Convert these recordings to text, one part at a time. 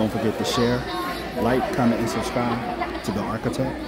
Don't forget to share, like, comment, and subscribe to The Architect.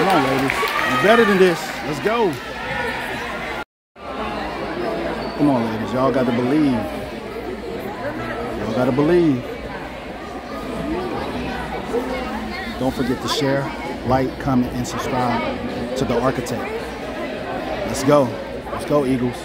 Come on, ladies. You're better than this. Let's go. Come on, ladies. Y'all got to believe. Y'all got to believe. Don't forget to share, like, comment, and subscribe to The Architect. Let's go. Let's go, Eagles.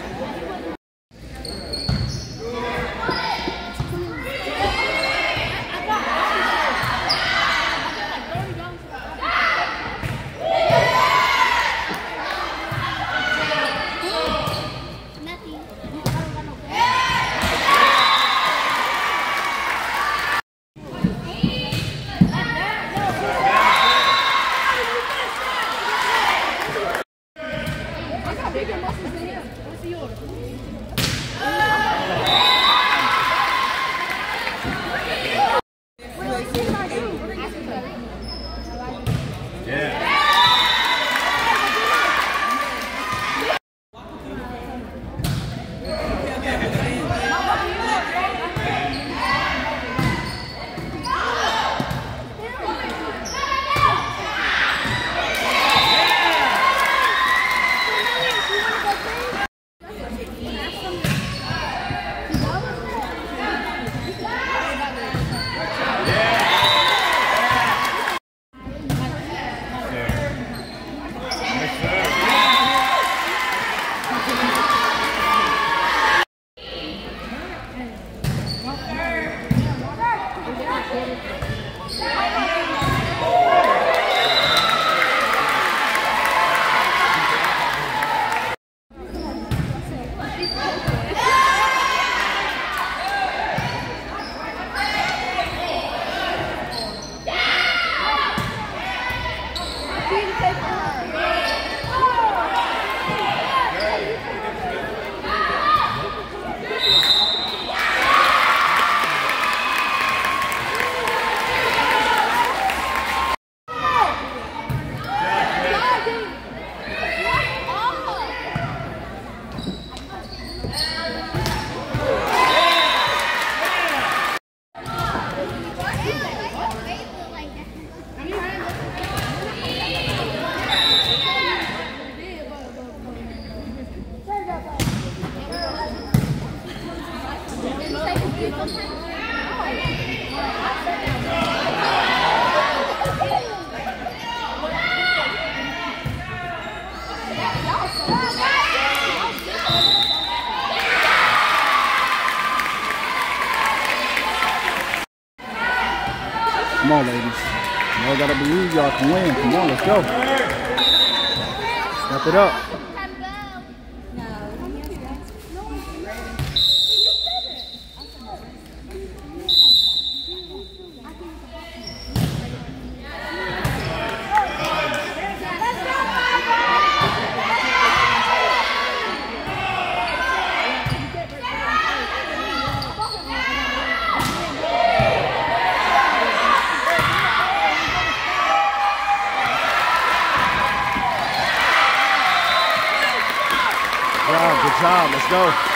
Come on, ladies. Y'all gotta believe y'all can win. Come on, let's go. Step it up. Job. Let's go.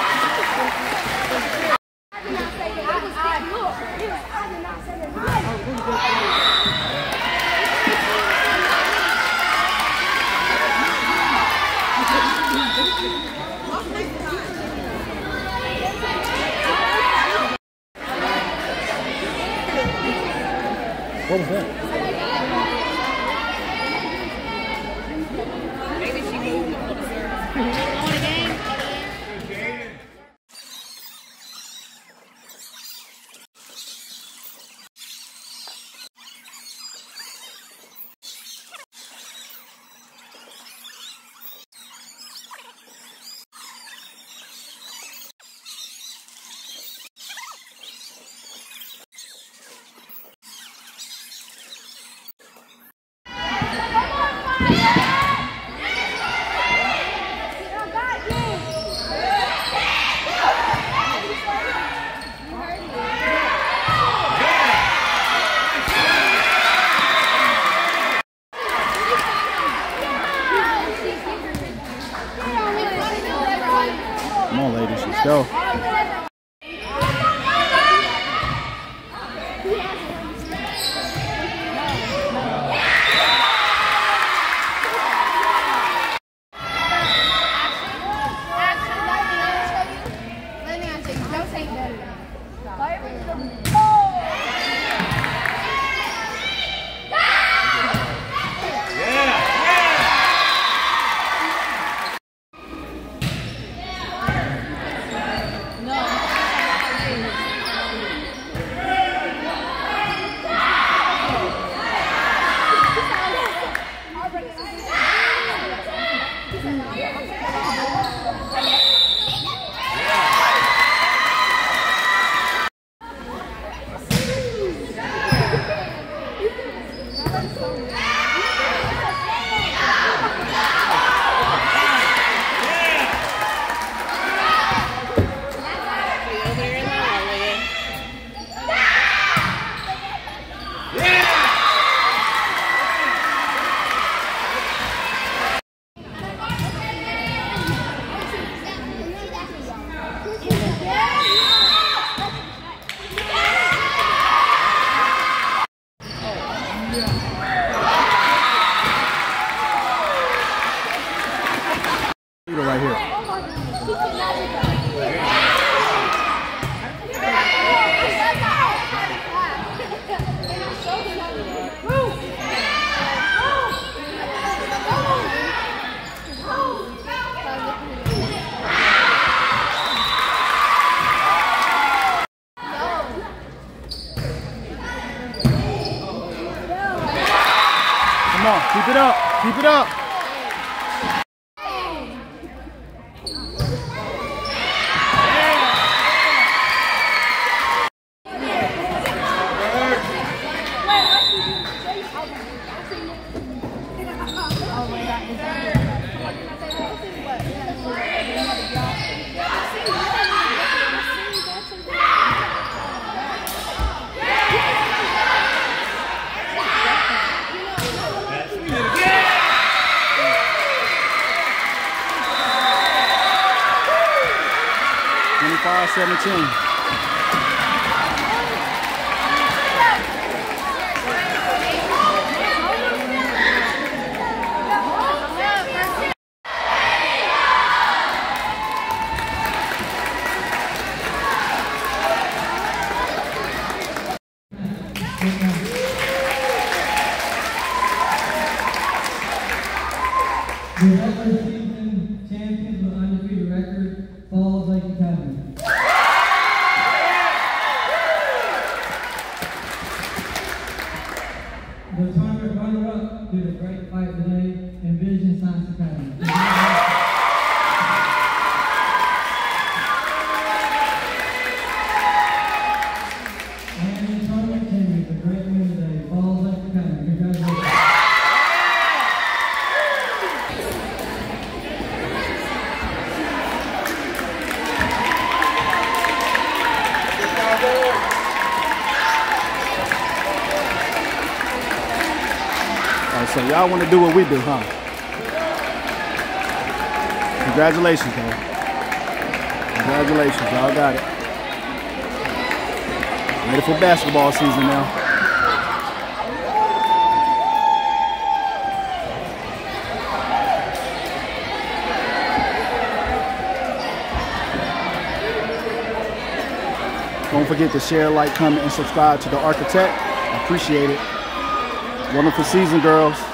Don't say better. Leader right here. Come on, keep it up, keep it up. Twenty-five, seventeen. The regular season champions with undefeated record, Falls Lake Academy. The tournament runner-up did a great fight today, Envision Science Academy. Want to do what we do, huh? Congratulations, man. Congratulations, y'all got it. Ready for basketball season now. Don't forget to share, like, comment, and subscribe to The Architect. I appreciate it. Wonderful season, girls.